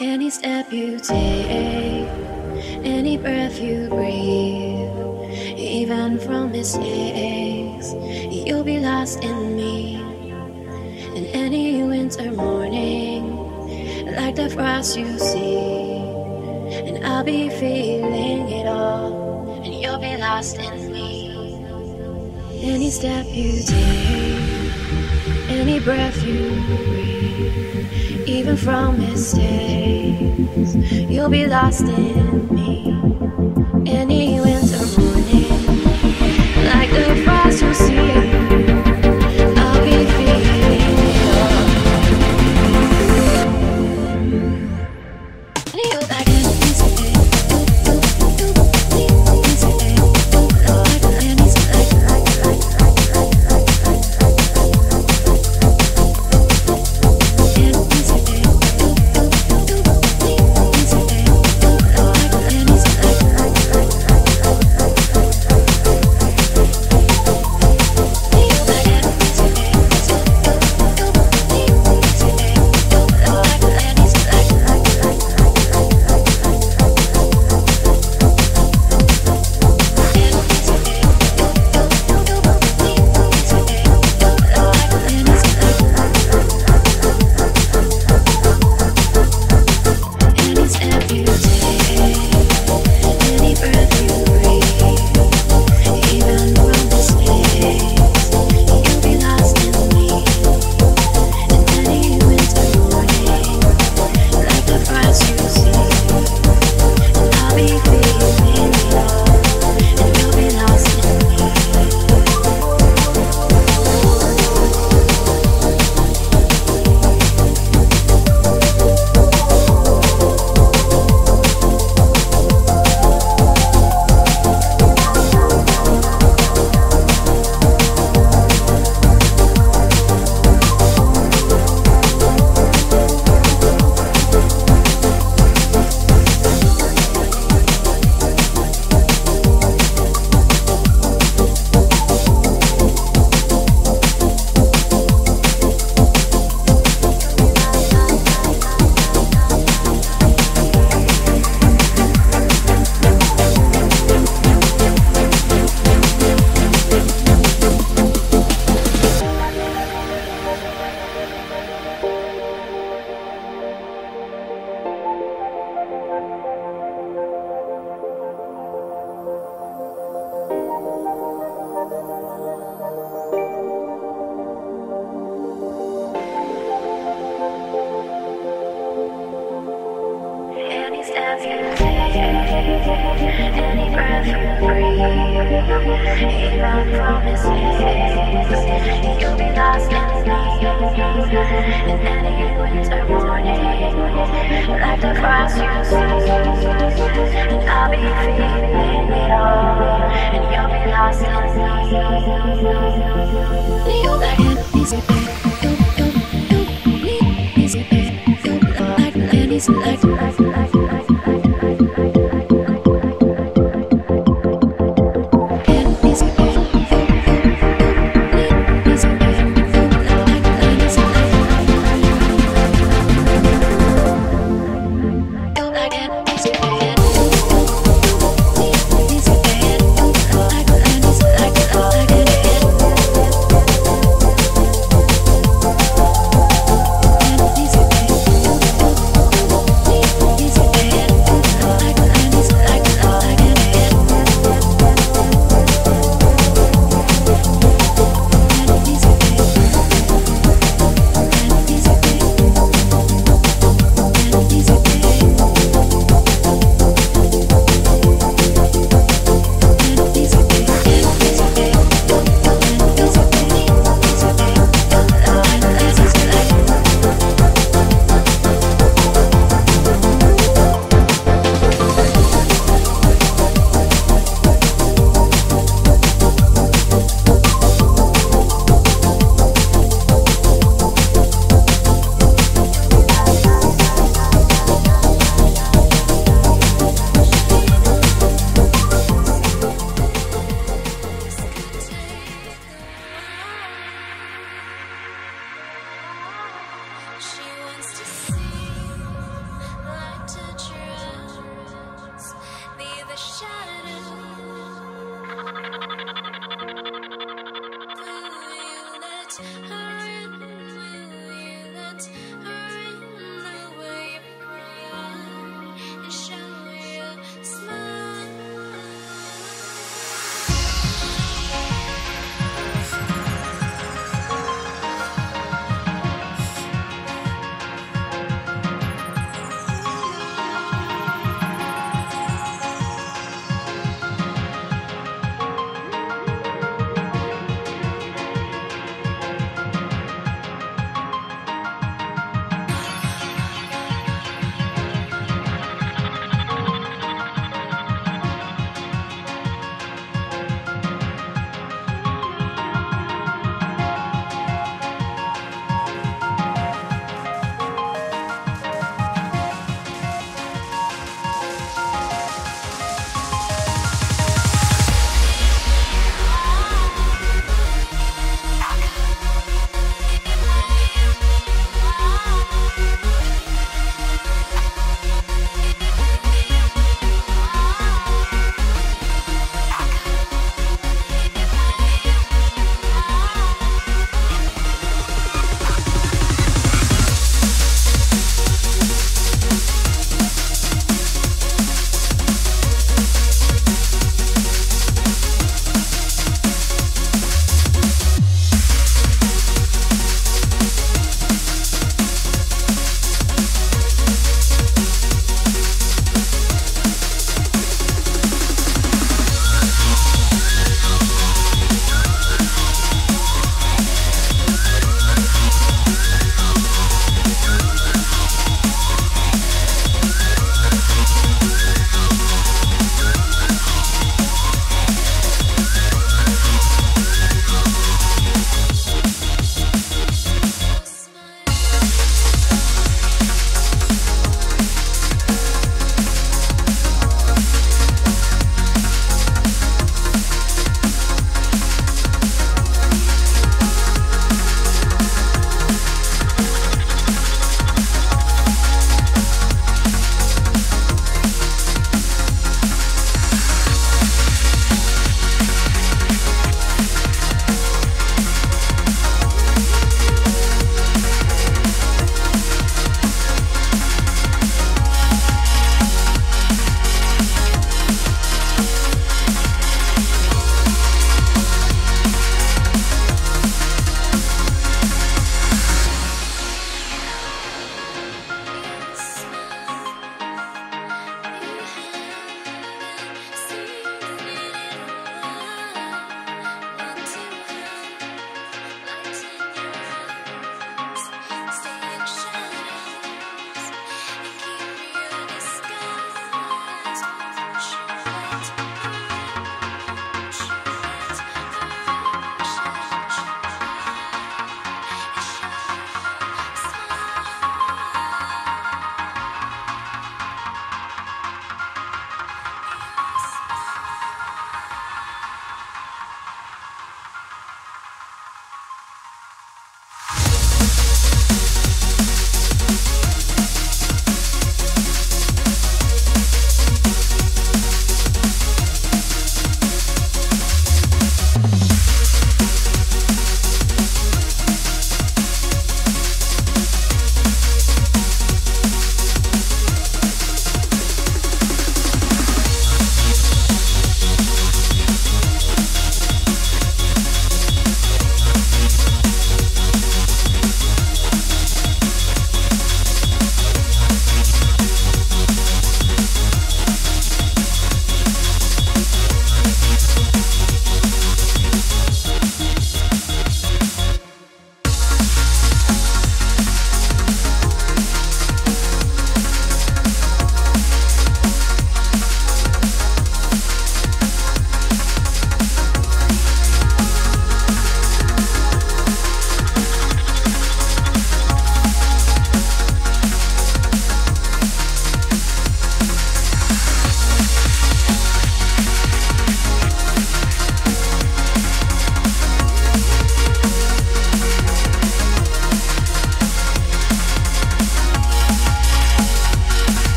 Any step you take, any breath you breathe, even from mistakes, you'll be lost in me. In any winter morning, like the frost you see, and I'll be feeling it all, and you'll be lost in me. Any step you take, any breath you breathe, even from mistakes, you'll be lost in me. Any winter morning,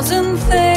thousand things.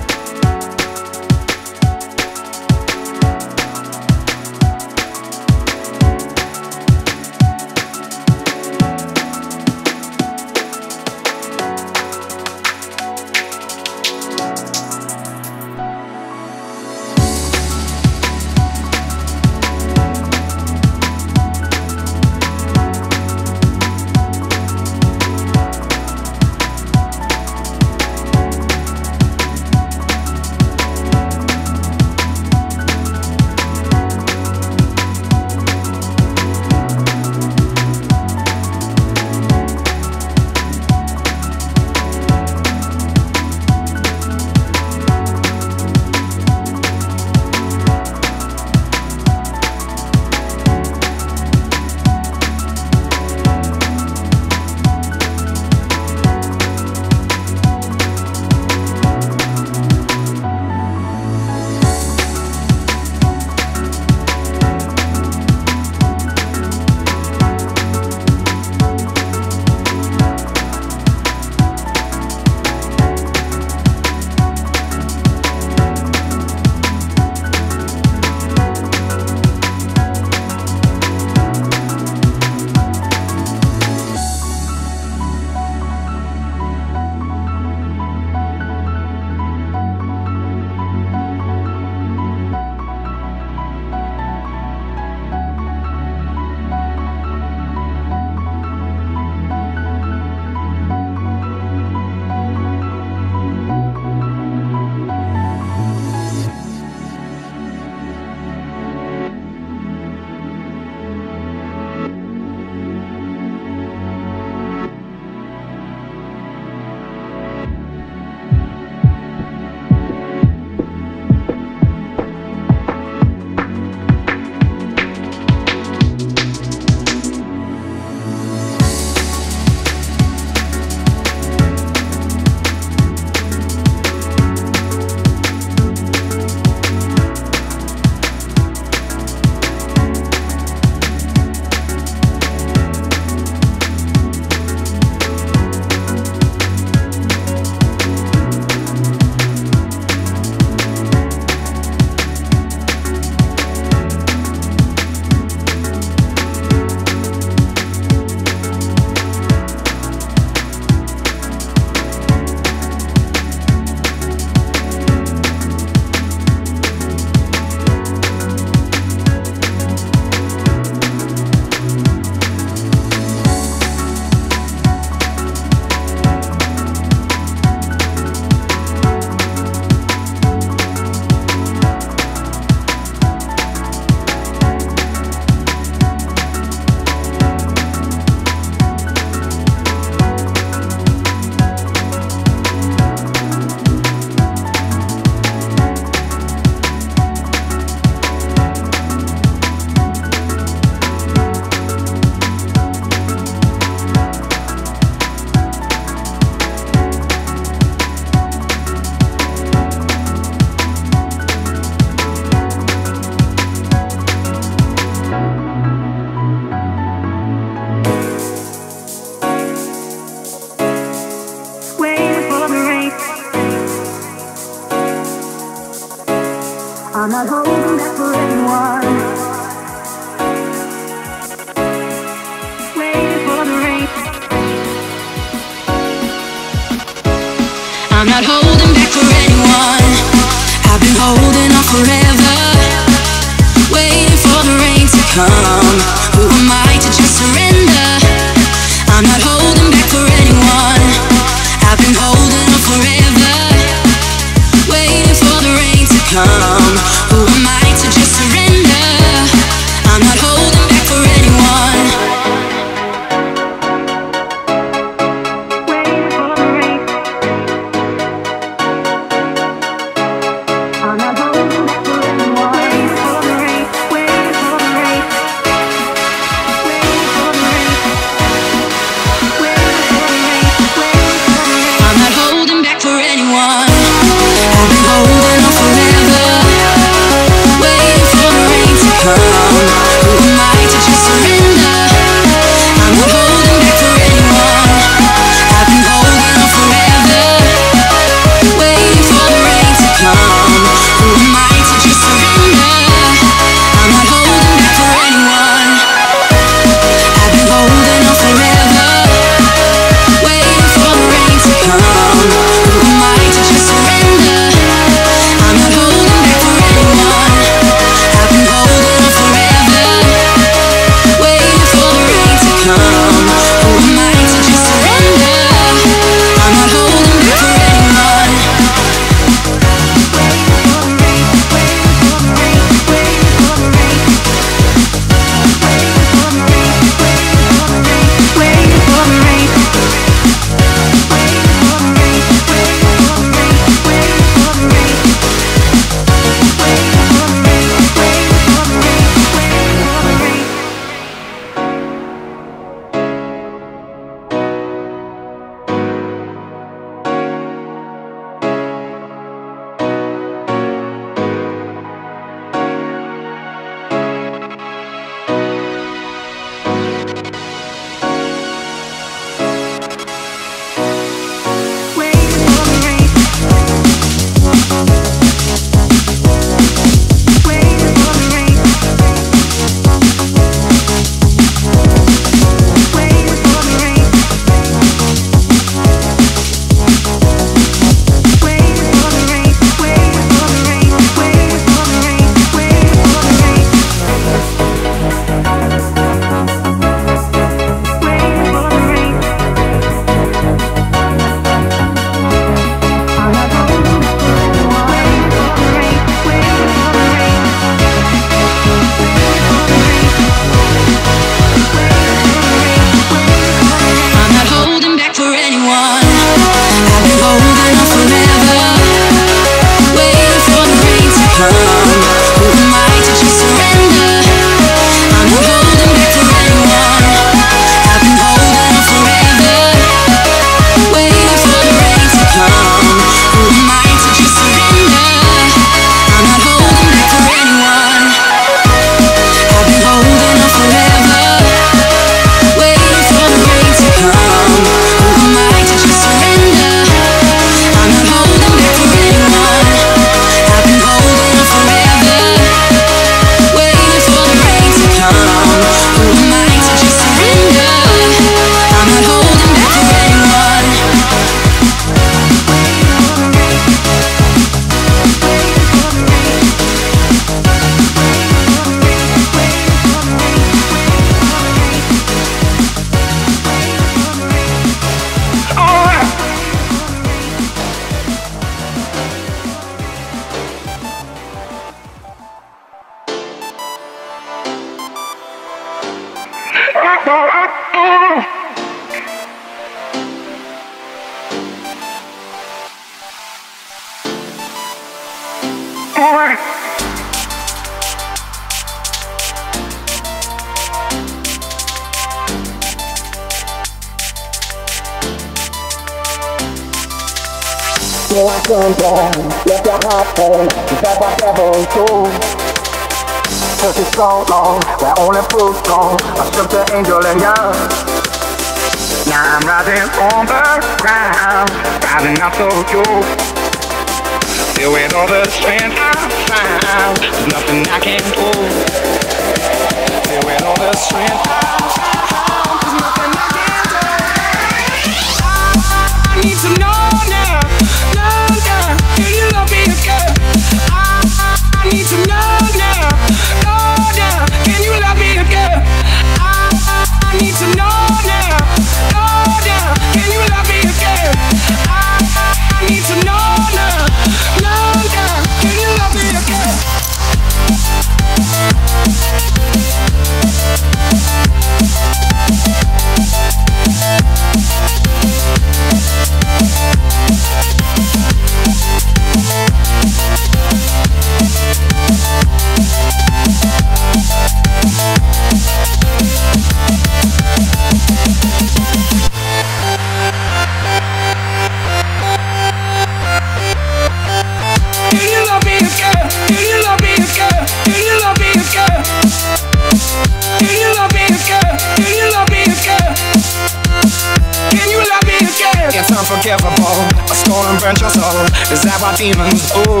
capable of stolen burnt your soul. Is that why demons, ooh,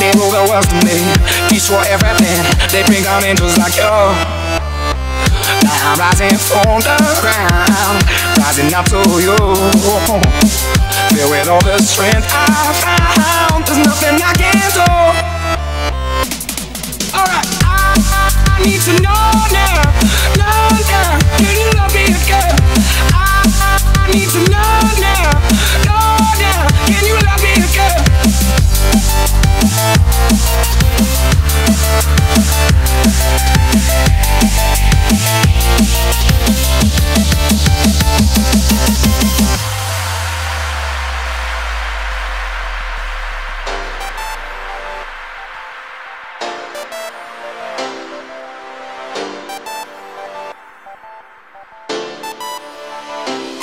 they rule the world to me, destroy everything. They bring down angels like you. Now I'm rising from the ground, rising up to you. Filled with all the strength I found, there's nothing I can do. Alright, I need to know now, know now, can you love me again? Thank we'll you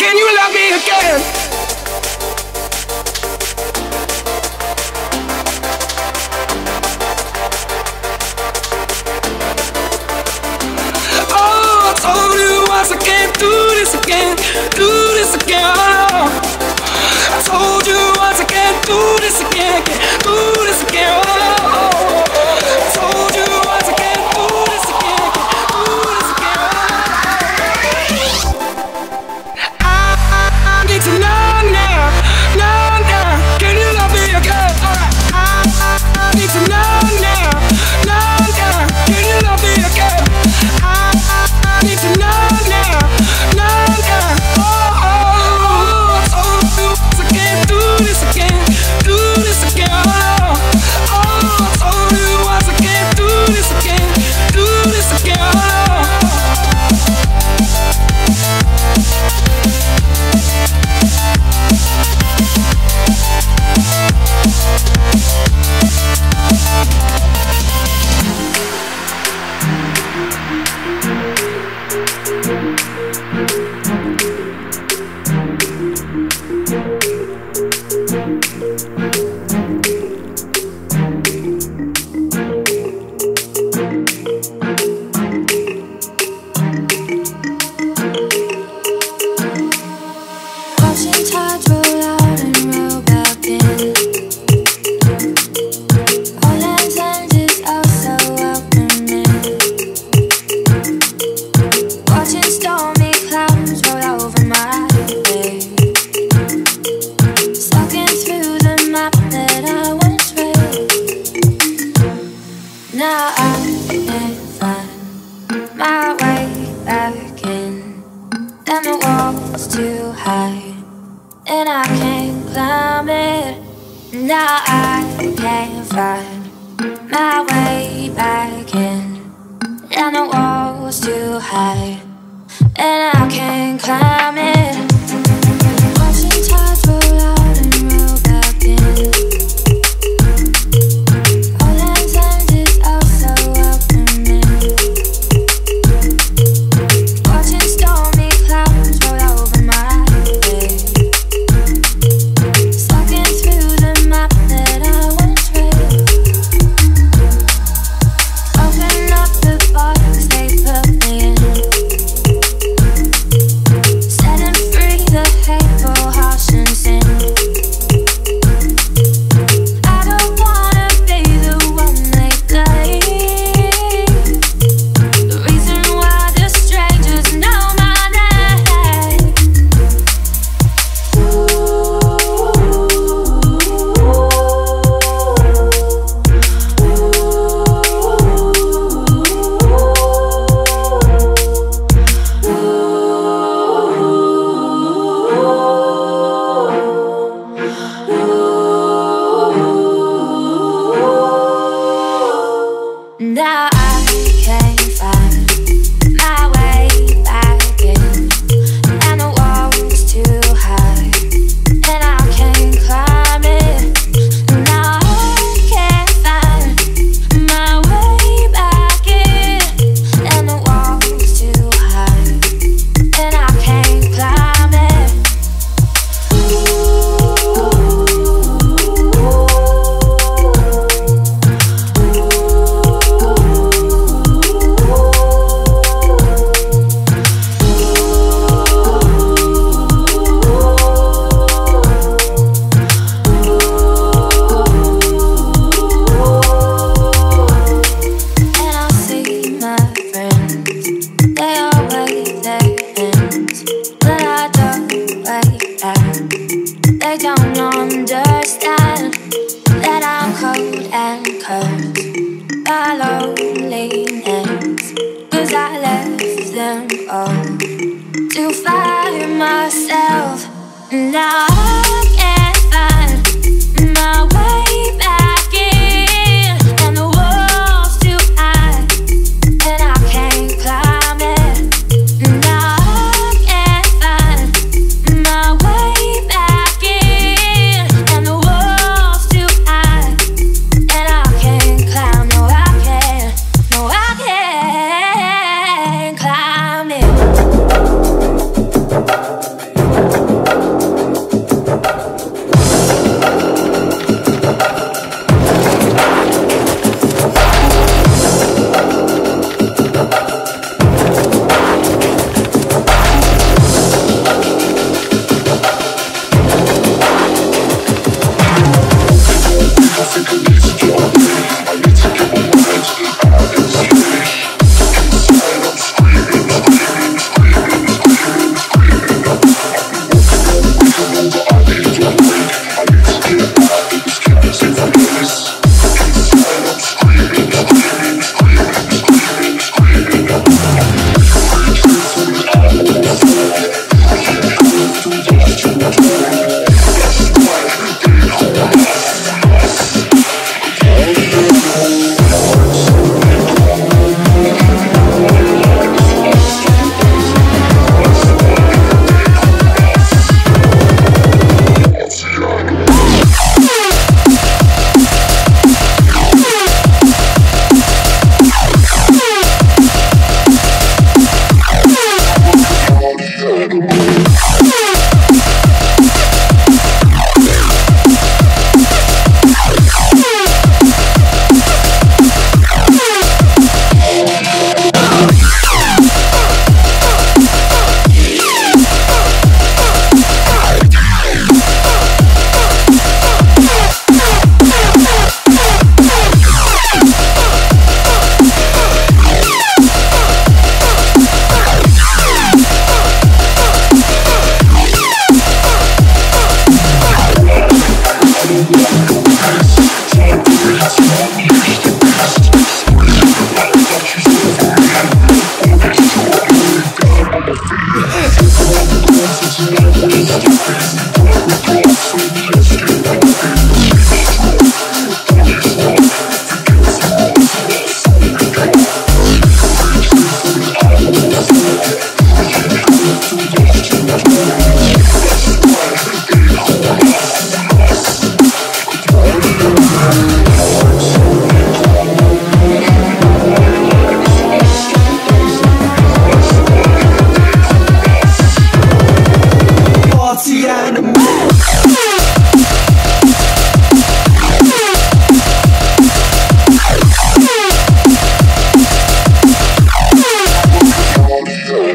Can you love me again? Oh, I told you once I can't do this again, do this again. now I can't find my way back in. And the wall's too high, and I can't climb it. Now I can't find my way back in. And the wall's too high, and I can't climb it.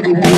baby.